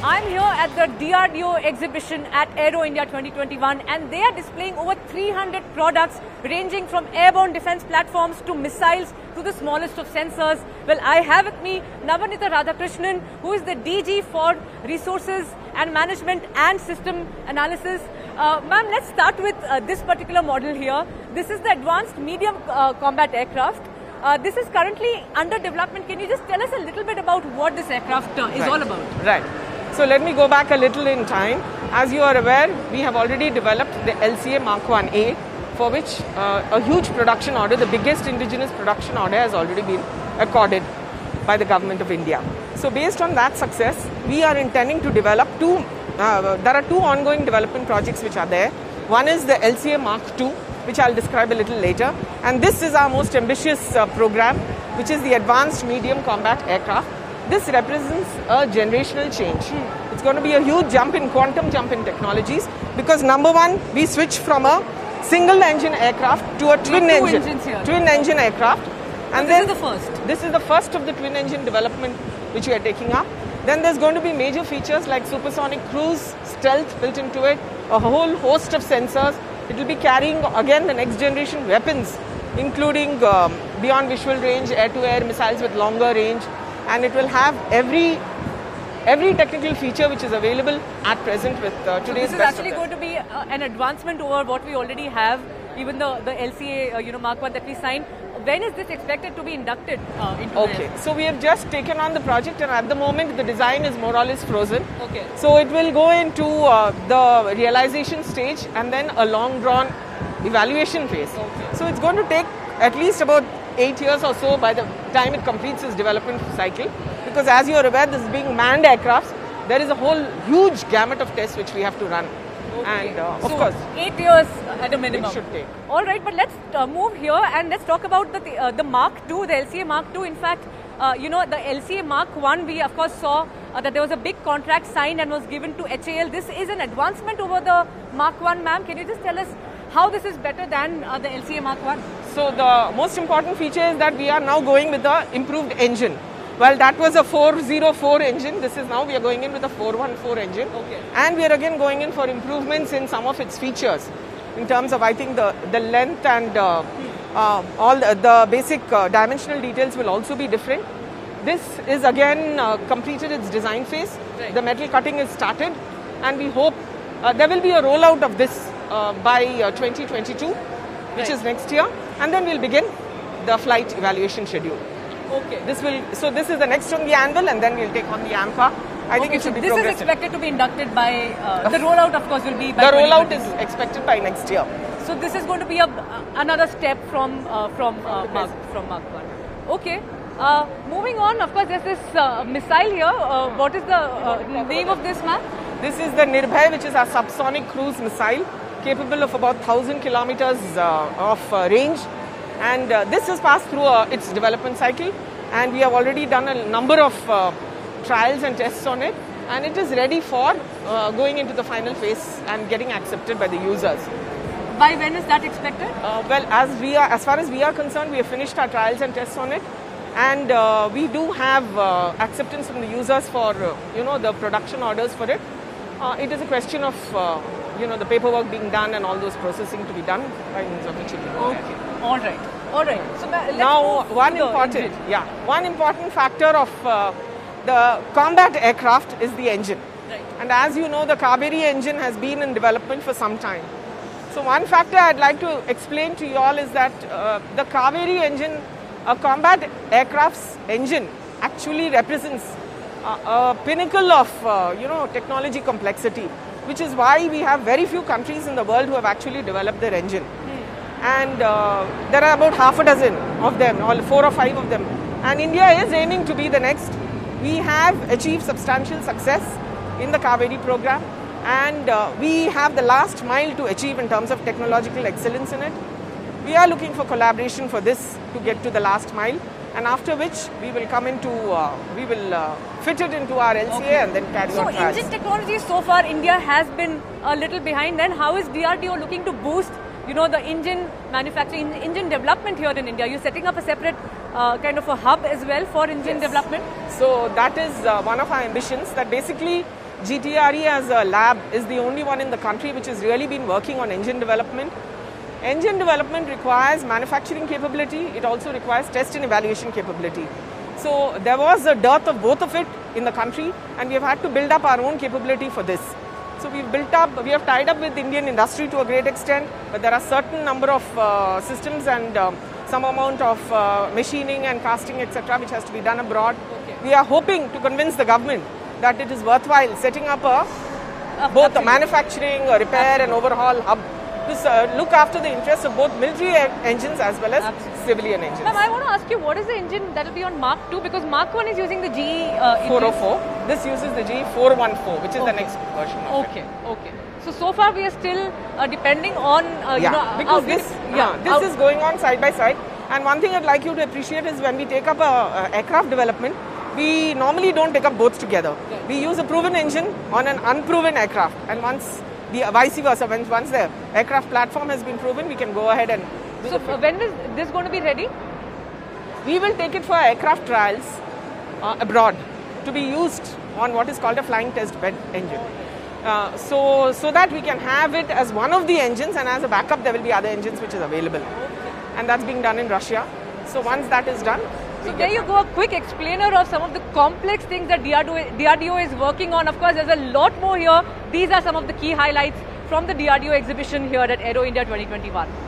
I'm here at the DRDO exhibition at Aero India 2021 and they are displaying over 300 products ranging from airborne defense platforms to missiles to the smallest of sensors. Well, I have with me Navanita Radhakrishnan, who is the DG for Resources and Management and System Analysis. Uh, Ma'am, let's start with uh, this particular model here. This is the Advanced Medium uh, Combat Aircraft. Uh, this is currently under development. Can you just tell us a little bit about what this aircraft uh, is Right. all about? Right. So let me go back a little in time. As you are aware, we have already developed the LCA Mark 1A, for which uh, a huge production order, the biggest indigenous production order, has already been accorded by the government of India. So based on that success, we are intending to develop two. Uh, there are two ongoing development projects which are there. One is the LCA Mark II, which I'll describe a little later, and this is our most ambitious uh, program, which is the Advanced Medium Combat Aircraft. This represents a generational change. It's going to be a huge jump in quantum jump in technologies because number one, we switch from a single engine aircraft to a twin engine twin engine aircraft. And this then is the first. This is the first of the twin engine development which we are taking up. Then there's going to be major features like supersonic cruise, stealth built into it, a whole host of sensors. It will be carrying again the next generation weapons, including um, beyond visual range, air-to-air missiles with longer range, and it will have every every technical feature which is available at present with uh, So this is actually going to be uh, an advancement over what we already have, even the, the LCA, uh, you know, Mark 1 that we signed. When is this expected to be inducted uh, into Okay, so we have just taken on the project, and at the moment the design is more or less frozen. Okay. So it will go into uh, the realization stage and then a long drawn evaluation phase. Okay. So it's going to take at least about eight years or so by the time it completes its development cycle. Because as you are aware, this is being manned aircrafts. There is a whole huge gamut of tests which we have to run. Okay. And uh, of so course, eight years at a minimum. it should take. All right, but let's uh, move here and let's talk about the uh, the Mark II, the LCA Mark II. In fact, uh, you know the LCA Mark One, we of course saw uh, that there was a big contract signed and was given to HAL. This is an advancement over the Mark One, ma'am. Can you just tell us how this is better than uh, the LCA Mark One? So the most important feature is that we are now going with the improved engine. Well, that was a 404 engine. This is now we are going in with a 414 engine. Okay. And we are again going in for improvements in some of its features, in terms of I think the the length and uh, uh, all the, the basic uh, dimensional details will also be different. This is again uh, completed its design phase. Right. The metal cutting is started, and we hope uh, there will be a rollout of this uh, by uh, 2022, which Right. is next year, and then we'll begin the flight evaluation schedule. Okay. This will so this is the next on the anvil, and then we'll take on the AMCA. I think Okay, it should be this is expected to be inducted by uh, the rollout, of course, will be by the rollout is expected by next year. So this is going to be a, another step from uh, from uh, Mark from Mark One. Okay. Uh, moving on, of course, there's this uh, missile here. Uh, what is the uh, name of this, ma'am? This is the Nirbhay, which is our subsonic cruise missile, capable of about 1,000 kilometers uh, of uh, range. And uh, this has passed through uh, its development cycle, and we have already done a number of uh, trials and tests on it, and it is ready for uh, going into the final phase and getting accepted by the users. By when is that expected? Uh, well, as we are, as far as we are concerned, we have finished our trials and tests on it, and uh, we do have uh, acceptance from the users for uh, you know the production orders for it. Uh, it is a question of uh, you know the paperwork being done and all those processing to be done by means of it will. All right. All right. So let's Now, one important yeah one important factor of uh, the combat aircraft is the engine. Right. And as you know, the Kaveri engine has been in development for some time. So one factor I'd like to explain to you all is that uh, the Kaveri engine, a combat aircraft's engine, actually represents a, a pinnacle of uh, you know technology complexity, which is why we have very few countries in the world who have actually developed their engine. And uh, there are about half a dozen of them, or four or five of them. And India is aiming to be the next. We have achieved substantial success in the Kaveri program, and uh, we have the last mile to achieve in terms of technological excellence in it. We are looking for collaboration for this to get to the last mile, and after which we will come into, uh, we will uh, fit it into our LCA and then carry So on trials. engine technology so far India has been a little behind. Then how is DRDO looking to boost, you know, the engine manufacturing, engine development here in India? You're setting up a separate uh, kind of a hub as well for engine Yes. development. So that is uh, one of our ambitions. That basically GTRE as a lab is the only one in the country which has really been working on engine development. Engine development requires manufacturing capability, it also requires test and evaluation capability. So there was a dearth of both of it in the country and we have had to build up our own capability for this. So we've built up, we have tied up with Indian industry to a great extent, but there are certain number of uh, systems and um, some amount of uh, machining and casting etc which has to be done abroad. Okay. We are hoping to convince the government that it is worthwhile setting up a both a manufacturing, a repair and overhaul hub to uh, look after the interests of both military engines as well as Absolutely. civilian engines. Ma'am, I want to ask you, what is the engine that will be on Mark 2? Because Mark 1 is using the GE uh, 404. This uses the GE 414, which is the next version of it. Okay, okay. So, so far we are still uh, depending on, uh, you yeah, know, because this, yeah, this is going on side by side. And one thing I'd like you to appreciate is when we take up a, a aircraft development, we normally don't take up both together. Right. We use a proven engine on an unproven aircraft, and once the vice versa, when once the aircraft platform has been proven, we can go ahead and So, uh, when is this going to be ready? We will take it for aircraft trials uh, abroad to be used on what is called a flying test bed engine. Uh, so, so that we can have it as one of the engines, and as a backup, there will be other engines which is available, and that's being done in Russia. So once that is done, So there you go, a quick explainer of some of the complex things that DRDO, DRDO is working on. Of course, there's a lot more here. These are some of the key highlights from the DRDO exhibition here at Aero India 2021.